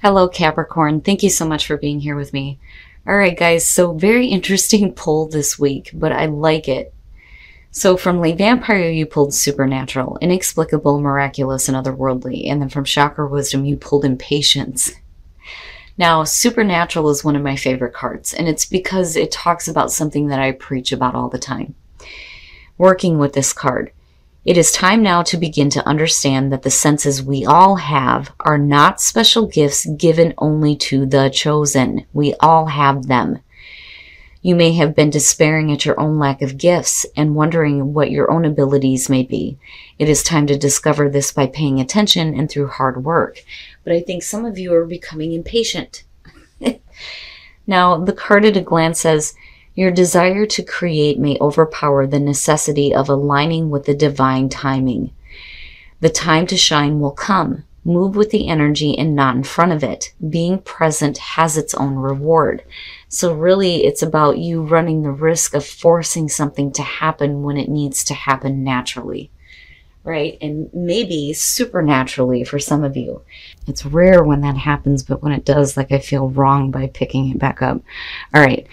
Hello, Capricorn. Thank you so much for being here with me. All right, guys. So, very interesting pull this week, but I like it. So, from Le Vampire, you pulled Supernatural, Inexplicable, Miraculous, and Otherworldly. And then from Chakra Wisdom, you pulled Impatience. Now, Supernatural is one of my favorite cards, and it's because it talks about something that I preach about all the time. Working with this card, it is time now to begin to understand that the senses we all have are not special gifts given only to the chosen. We all have them. You may have been despairing at your own lack of gifts and wondering what your own abilities may be. It is time to discover this by paying attention and through hard work. But I think some of you are becoming impatient. now, the card at a glance says, your desire to create may overpower the necessity of aligning with the divine timing. The time to shine will come. Move with the energy and not in front of it. Being present has its own reward. So, really, it's about you running the risk of forcing something to happen when it needs to happen naturally. Right? And maybe supernaturally for some of you. It's rare when that happens, but when it does, like I feel wrong by picking it back up. All right.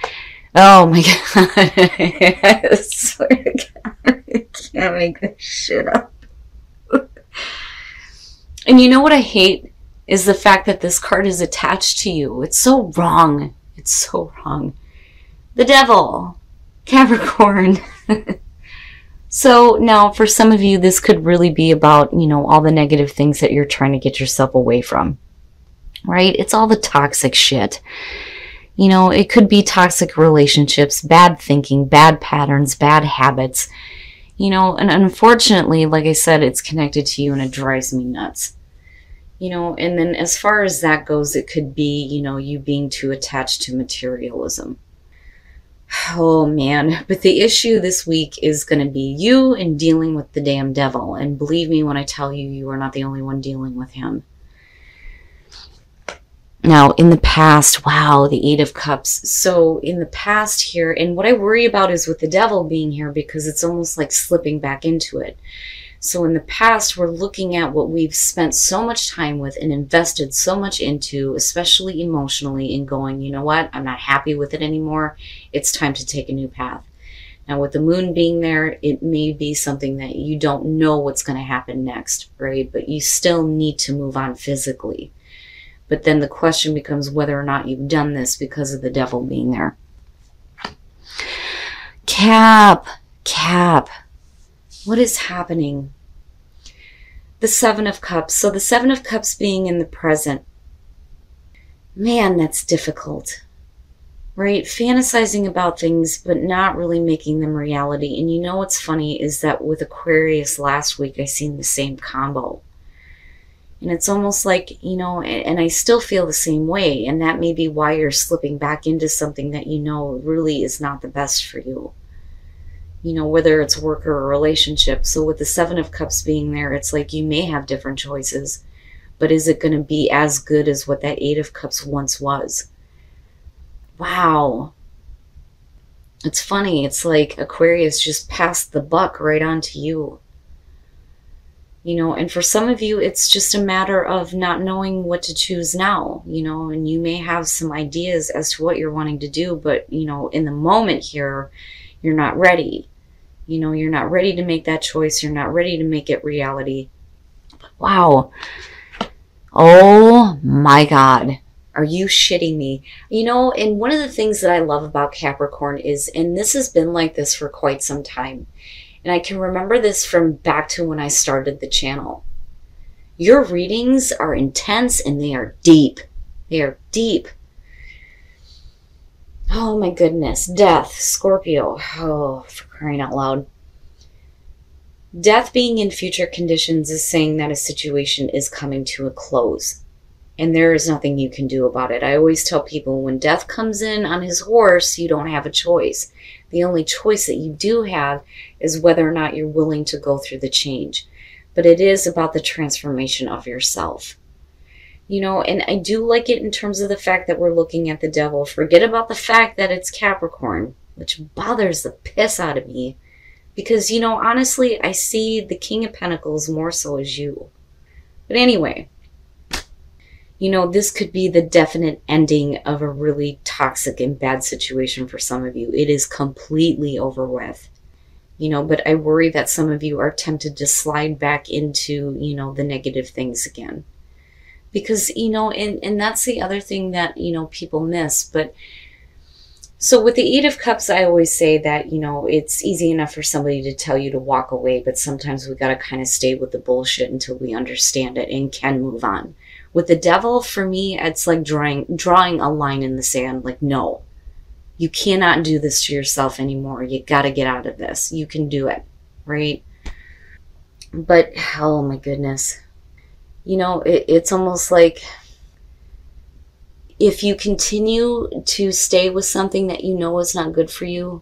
Oh my god. I swear to god. I can't make this shit up. and you know what I hate? Is the fact that this card is attached to you. It's so wrong. It's so wrong. The devil. Capricorn. so now for some of you, this could really be about, you know, all the negative things that you're trying to get yourself away from. Right? It's all the toxic shit. You know, it could be toxic relationships, bad thinking, bad patterns, bad habits. You know, and unfortunately, like I said, it's connected to you and it drives me nuts. You know, and then as far as that goes, it could be, you know, you being too attached to materialism. Oh man, but the issue this week is going to be you and dealing with the damn devil. And believe me when I tell you, you are not the only one dealing with him. Now, in the past, wow, the Eight of Cups. So, in the past here, and what I worry about is with the devil being here because it's almost like slipping back into it. So, in the past, we're looking at what we've spent so much time with and invested so much into, especially emotionally, in going, you know what, I'm not happy with it anymore. It's time to take a new path. Now, with the moon being there, it may be something that you don't know what's going to happen next, right? But you still need to move on physically. But then the question becomes whether or not you've done this because of the devil being there. Cap, Cap, what is happening? The Seven of Cups. So the Seven of Cups being in the present. Man, that's difficult. Right? Fantasizing about things, but not really making them reality. And you know what's funny is that with Aquarius last week, I seen the same combo. And it's almost like, you know, and I still feel the same way. And that may be why you're slipping back into something that you know really is not the best for you. You know, whether it's work or a relationship. So with the Seven of Cups being there, it's like you may have different choices. But is it going to be as good as what that Eight of Cups once was? Wow. It's funny. It's like Aquarius just passed the buck right on to you you know and for some of you it's just a matter of not knowing what to choose now you know and you may have some ideas as to what you're wanting to do but you know in the moment here you're not ready. You know you're not ready to make that choice. You're not ready to make it reality. Wow. Oh my god. Are you shitting me? You know, and one of the things that I love about Capricorn is, and this has been like this for quite some time, and I can remember this from back to when I started the channel. Your readings are intense and they are deep. They are deep. Oh my goodness. Death, Scorpio. Oh, for crying out loud. Death being in future conditions is saying that a situation is coming to a close. And there is nothing you can do about it. I always tell people when death comes in on his horse, you don't have a choice. The only choice that you do have is whether or not you're willing to go through the change. But it is about the transformation of yourself. You know, and I do like it in terms of the fact that we're looking at the devil. Forget about the fact that it's Capricorn, which bothers the piss out of me. Because, you know, honestly, I see the King of Pentacles more so as you. But anyway, you know, this could be the definite ending of a really toxic and bad situation for some of you. It is completely over with. You know, but I worry that some of you are tempted to slide back into, you know, the negative things again. Because, you know, and, and that's the other thing that, you know, people miss. But so with the Eight of Cups, I always say that, you know, it's easy enough for somebody to tell you to walk away, but sometimes we got to kind of stay with the bullshit until we understand it and can move on with the devil, for me, it's like drawing drawing a line in the sand. Like, no, you cannot do this to yourself anymore. You got to get out of this. You can do it, right? But oh my goodness, you know, it, it's almost like if you continue to stay with something that you know is not good for you,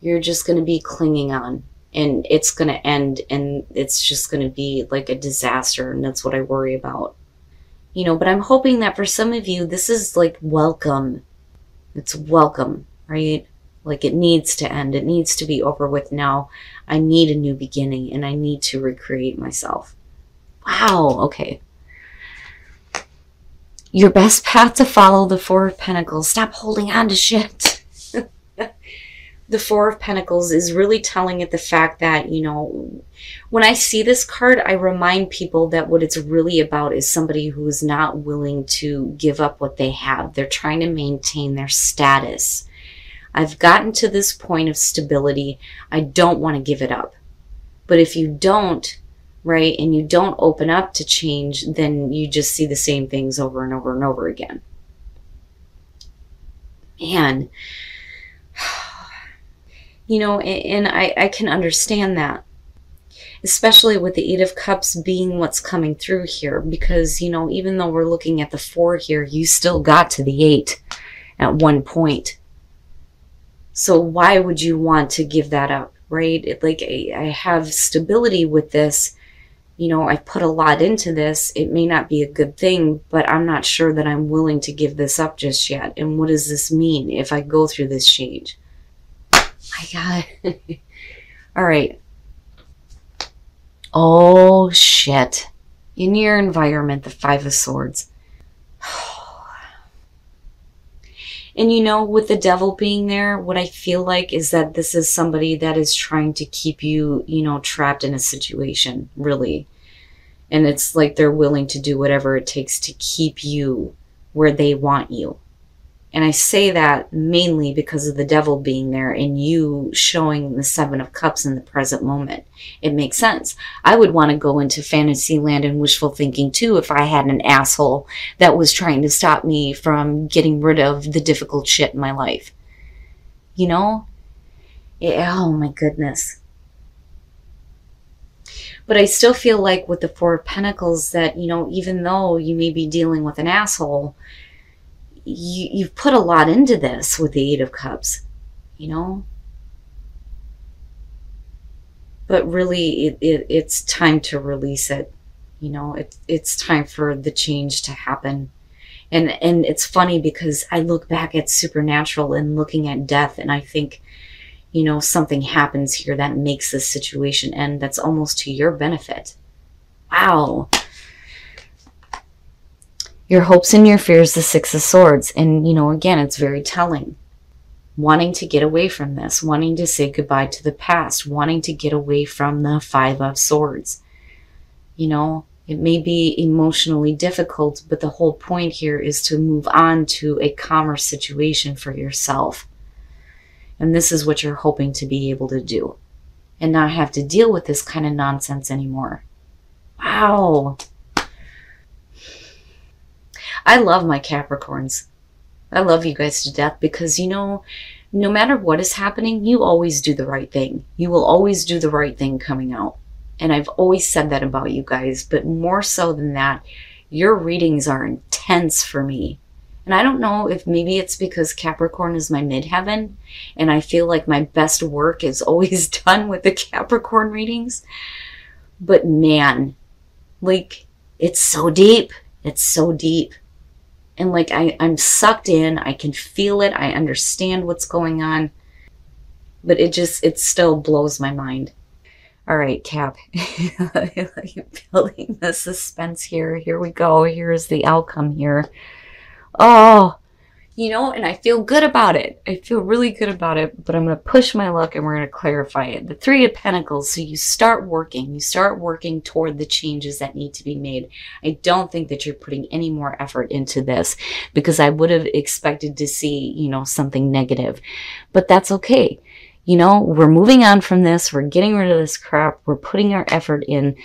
you're just going to be clinging on and it's going to end and it's just going to be like a disaster. And that's what I worry about you know, but I'm hoping that for some of you, this is like welcome. It's welcome, right? Like it needs to end. It needs to be over with now. I need a new beginning and I need to recreate myself. Wow. Okay. Your best path to follow the Four of Pentacles. Stop holding on to shit the Four of Pentacles is really telling it the fact that, you know, when I see this card, I remind people that what it's really about is somebody who is not willing to give up what they have. They're trying to maintain their status. I've gotten to this point of stability. I don't want to give it up. But if you don't, right, and you don't open up to change, then you just see the same things over and over and over again. Man, you know, and I, I can understand that. Especially with the Eight of Cups being what's coming through here. Because, you know, even though we're looking at the four here, you still got to the eight at one point. So why would you want to give that up, right? It, like, I, I have stability with this. You know, I put a lot into this. It may not be a good thing, but I'm not sure that I'm willing to give this up just yet. And what does this mean if I go through this change? My god. All right. Oh shit. In your environment, the Five of Swords. And you know, with the devil being there, what I feel like is that this is somebody that is trying to keep you, you know, trapped in a situation, really. And it's like they're willing to do whatever it takes to keep you where they want you. And I say that mainly because of the devil being there and you showing the Seven of Cups in the present moment. It makes sense. I would want to go into fantasy land and wishful thinking too if I had an asshole that was trying to stop me from getting rid of the difficult shit in my life. You know? Oh my goodness. But I still feel like with the Four of Pentacles that, you know, even though you may be dealing with an asshole, you, you've put a lot into this with the Eight of Cups, you know? But really, it, it, it's time to release it. You know, it, it's time for the change to happen. And, and it's funny because I look back at supernatural and looking at death and I think, you know, something happens here that makes this situation end that's almost to your benefit. Wow your hopes and your fears, the Six of Swords. And, you know, again, it's very telling. Wanting to get away from this, wanting to say goodbye to the past, wanting to get away from the Five of Swords. You know, it may be emotionally difficult, but the whole point here is to move on to a calmer situation for yourself. And this is what you're hoping to be able to do and not have to deal with this kind of nonsense anymore. Wow. I love my Capricorns. I love you guys to death because, you know, no matter what is happening, you always do the right thing. You will always do the right thing coming out. And I've always said that about you guys, but more so than that, your readings are intense for me. And I don't know if maybe it's because Capricorn is my midheaven and I feel like my best work is always done with the Capricorn readings. But man, like it's so deep. It's so deep and like I, I'm sucked in. I can feel it. I understand what's going on. But it just, it still blows my mind. All right, Cap. Building the suspense here. Here we go. Here's the outcome here. Oh, you know, and I feel good about it. I feel really good about it, but I'm going to push my luck and we're going to clarify it. The Three of Pentacles, so you start working. You start working toward the changes that need to be made. I don't think that you're putting any more effort into this because I would have expected to see, you know, something negative. But that's okay. You know, we're moving on from this. We're getting rid of this crap. We're putting our effort in.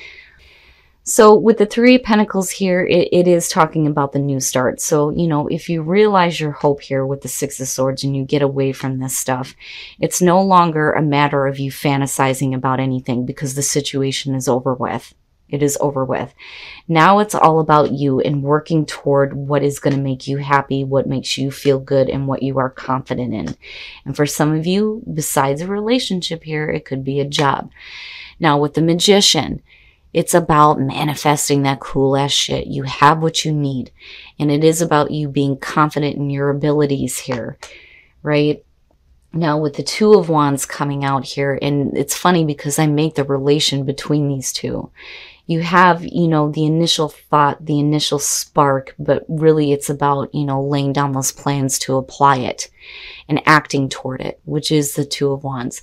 So with the Three of Pentacles here, it, it is talking about the new start. So, you know, if you realize your hope here with the Six of Swords and you get away from this stuff, it's no longer a matter of you fantasizing about anything because the situation is over with. It is over with. Now it's all about you and working toward what is going to make you happy, what makes you feel good, and what you are confident in. And for some of you, besides a relationship here, it could be a job. Now with the magician, it's about manifesting that cool ass shit. You have what you need. And it is about you being confident in your abilities here, right? Now with the two of wands coming out here, and it's funny because I make the relation between these two. You have, you know, the initial thought, the initial spark, but really it's about, you know, laying down those plans to apply it and acting toward it, which is the two of wands.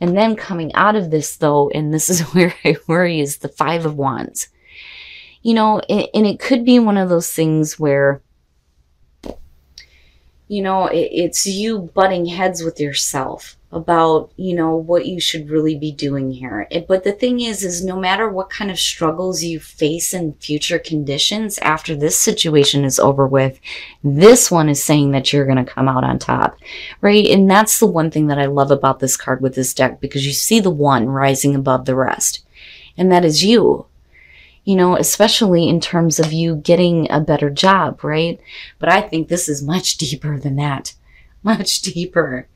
And then coming out of this though, and this is where I worry is the five of wands. You know, and it could be one of those things where you know, it's you butting heads with yourself about, you know, what you should really be doing here. but the thing is, is no matter what kind of struggles you face in future conditions after this situation is over with, this one is saying that you're going to come out on top, right? And that's the one thing that I love about this card with this deck because you see the one rising above the rest. And that is you you know, especially in terms of you getting a better job, right? But I think this is much deeper than that. Much deeper.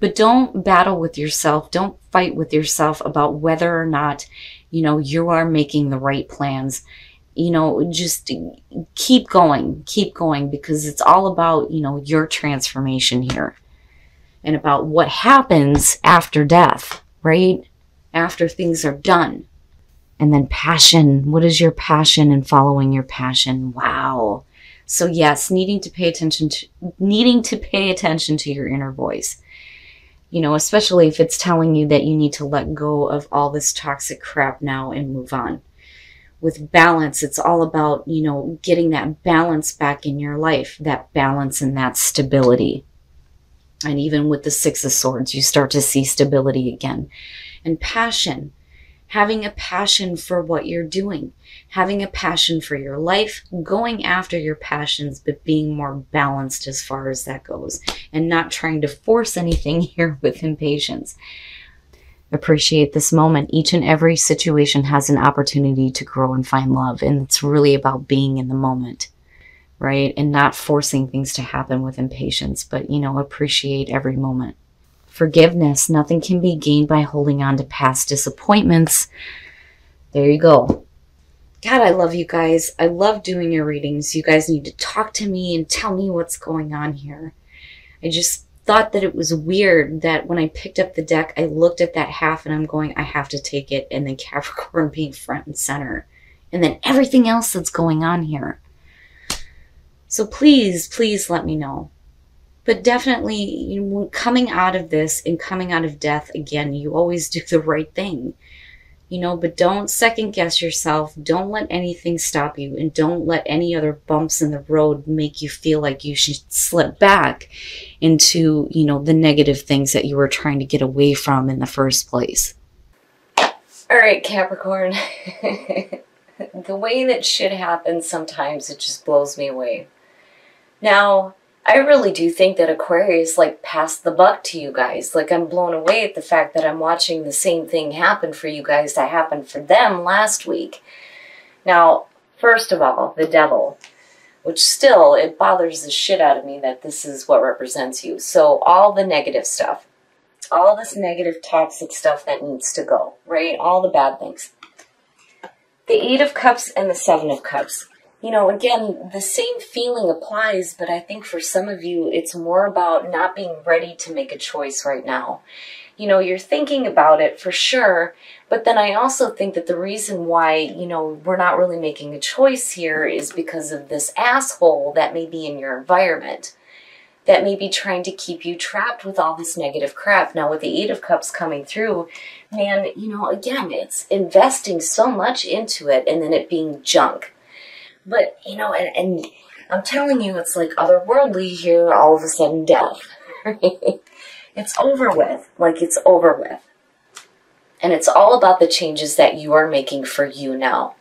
But don't battle with yourself. Don't fight with yourself about whether or not, you know, you are making the right plans. You know, just keep going, keep going because it's all about, you know, your transformation here and about what happens after death, right? After things are done. And then passion. What is your passion and following your passion? Wow. So yes, needing to pay attention to needing to pay attention to your inner voice. You know, especially if it's telling you that you need to let go of all this toxic crap now and move on. With balance, it's all about, you know, getting that balance back in your life, that balance and that stability. And even with the Six of Swords, you start to see stability again. And passion having a passion for what you're doing, having a passion for your life, going after your passions, but being more balanced as far as that goes, and not trying to force anything here with impatience. Appreciate this moment. Each and every situation has an opportunity to grow and find love, and it's really about being in the moment. Right? And not forcing things to happen with impatience, but, you know, appreciate every moment forgiveness. Nothing can be gained by holding on to past disappointments. There you go. God, I love you guys. I love doing your readings. You guys need to talk to me and tell me what's going on here. I just thought that it was weird that when I picked up the deck, I looked at that half and I'm going, I have to take it. And then Capricorn being front and center. And then everything else that's going on here. So please, please let me know but definitely you know, coming out of this and coming out of death again you always do the right thing you know but don't second guess yourself. Don't let anything stop you and don't let any other bumps in the road make you feel like you should slip back into you know the negative things that you were trying to get away from in the first place. All right capricorn. The way that shit happens sometimes it just blows me away. Now I really do think that Aquarius like passed the buck to you guys. Like I'm blown away at the fact that I'm watching the same thing happen for you guys that happened for them last week. Now, first of all, the devil, which still it bothers the shit out of me that this is what represents you. So all the negative stuff, all this negative toxic stuff that needs to go, right? All the bad things. The Eight of Cups and the Seven of Cups you know, again, the same feeling applies, but I think for some of you, it's more about not being ready to make a choice right now. you know, you're thinking about it for sure. But then I also think that the reason why, you know, we're not really making a choice here is because of this asshole that may be in your environment that may be trying to keep you trapped with all this negative crap. Now, with the Eight of Cups coming through, man, you know, again, it's investing so much into it and then it being junk. But, you know, and, and I'm telling you, it's like otherworldly here, all of a sudden death. it's over with. Like, it's over with. And it's all about the changes that you are making for you now.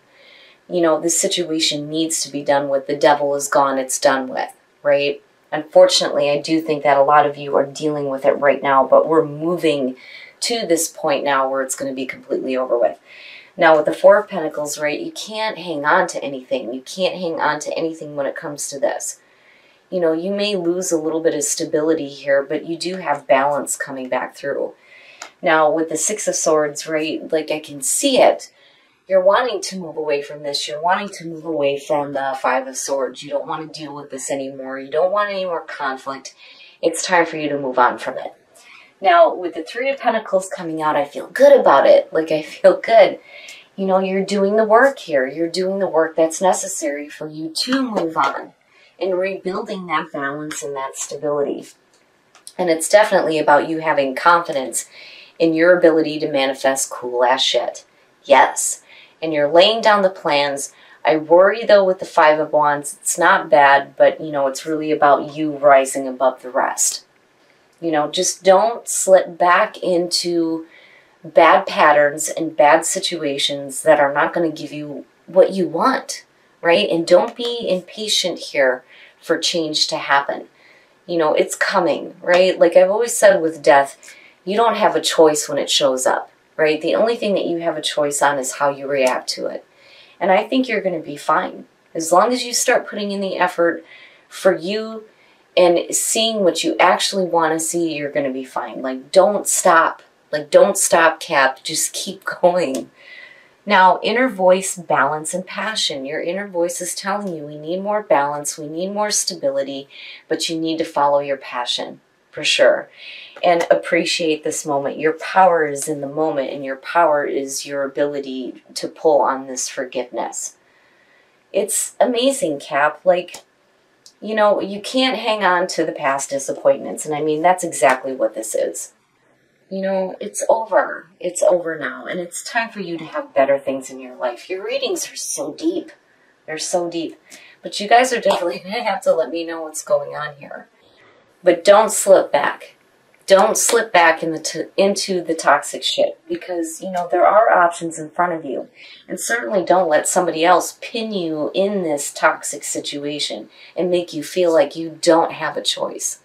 You know, this situation needs to be done with. The devil is gone, it's done with, right? Unfortunately, I do think that a lot of you are dealing with it right now, but we're moving to this point now where it's going to be completely over with. Now, with the Four of Pentacles, right, you can't hang on to anything. You can't hang on to anything when it comes to this. You know, you may lose a little bit of stability here, but you do have balance coming back through. Now, with the Six of Swords, right, like I can see it, you're wanting to move away from this. You're wanting to move away from the Five of Swords. You don't want to deal with this anymore. You don't want any more conflict. It's time for you to move on from it. Now, with the Three of Pentacles coming out, I feel good about it. Like, I feel good. You know, you're doing the work here. You're doing the work that's necessary for you to move on and rebuilding that balance and that stability. And it's definitely about you having confidence in your ability to manifest cool ass shit. Yes and you're laying down the plans. I worry though with the Five of Wands, it's not bad, but you know, it's really about you rising above the rest. You know, just don't slip back into bad patterns and bad situations that are not going to give you what you want, right? And don't be impatient here for change to happen. You know, it's coming, right? Like I've always said with death, you don't have a choice when it shows up right? The only thing that you have a choice on is how you react to it. And I think you're going to be fine. As long as you start putting in the effort for you and seeing what you actually want to see, you're going to be fine. Like, don't stop. Like, don't stop, Cap. Just keep going. Now, inner voice, balance, and passion. Your inner voice is telling you we need more balance, we need more stability, but you need to follow your passion for sure and appreciate this moment. Your power is in the moment, and your power is your ability to pull on this forgiveness. It's amazing, Cap. Like, you know, you can't hang on to the past disappointments. And I mean, that's exactly what this is. You know, it's over. It's over now. And it's time for you to have better things in your life. Your readings are so deep. They're so deep. But you guys are definitely going to have to let me know what's going on here. But don't slip back don't slip back in the into the toxic shit because you know there are options in front of you. And certainly don't let somebody else pin you in this toxic situation and make you feel like you don't have a choice